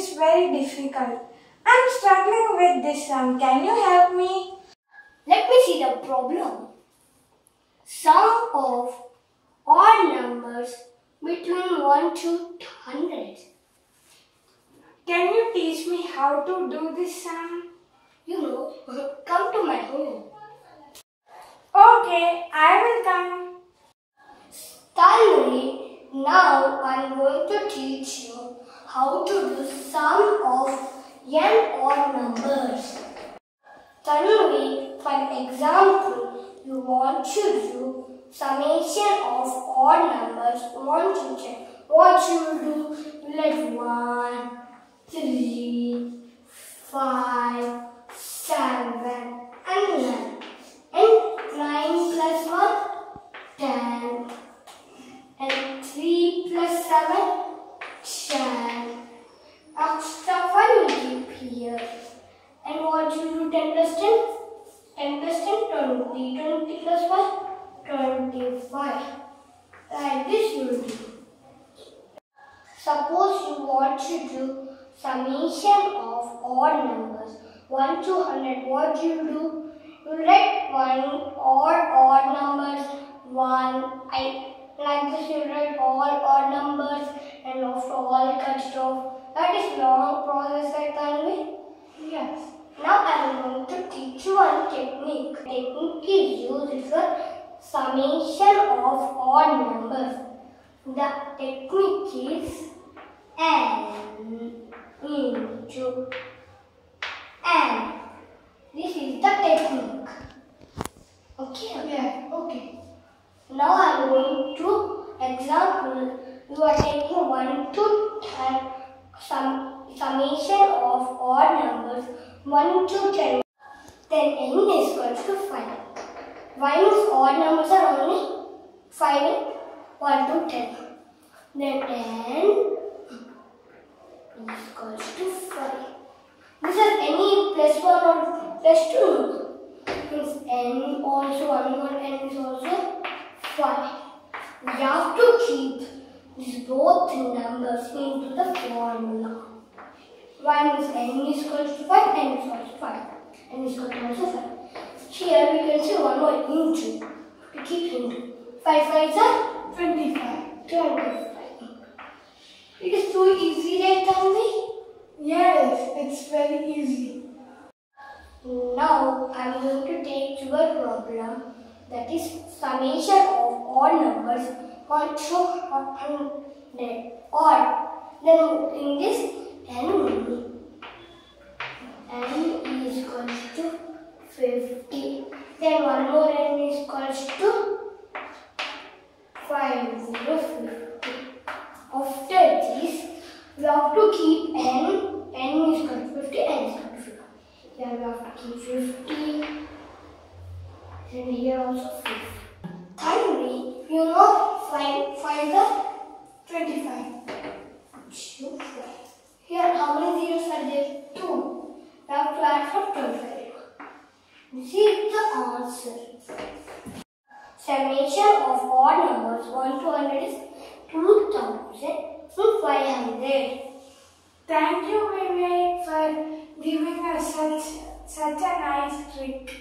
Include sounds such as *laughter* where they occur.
is very difficult. I'm struggling with this sum. Can you help me? Let me see the problem. Sum of odd numbers between 1 to 100. Can you teach me how to do this sum? You know, *laughs* come to my home. Okay, I will come. Finally, now I'm going to teach you how to do sum of n odd numbers. Tanvi, for example, you want to do summation of odd numbers 1 to 10. What you do? You let 1, 3, 5, 7, and 9. And 9 plus 1, 10. And 3 plus 7, 10. Extra 1 will keep here. And what you do 10 plus 10? 10 plus 10, 20. 20 plus 1, 25. Like this you will do. Suppose you want to do summation of odd numbers. 1 to 100, what do you do? You write 1 or odd numbers, 1, I, like this you write all odd numbers and after all cut off. That is long process, right Tanvi? Yes. Now I am going to teach you one technique. Technique is used for summation of odd numbers. The technique is n into n. This is the technique. Okay. Yeah, okay. Now I am going to example. You are taking 1 to 10 sum, summation of odd numbers 1 to 10. Then n is equal to 5. Why means odd numbers are only 5 and 1 to 10. Then 10 is equal to 5. This is any plus 1 or plus 2. Means n also 1 more n is also 5. We have to keep these both numbers into the formula. 1 is n is equal to 5, n is to 5. n is equal to also 5. Here we can say one more into. We keep into. 5 5 are 25. 25. It is too easy, right, Tanvi? Yes, it's very easy. Now I am going to take your problem that is summation of all numbers 1 to 100 odd. Then in this n n is equals to 50. Then one more n is equals to 5050. After this we have to keep n n is equal to 50 n is equal to 50. Here we have to keep 50. And here also 50. Finally, you know, find, find the 25. two, five. Here, how many zeros are there? Two. We have to add for 25. This is the answer. Summation of odd numbers 1 to 100 is 2500. Thank you, Vivek, for giving us such, such a nice trick.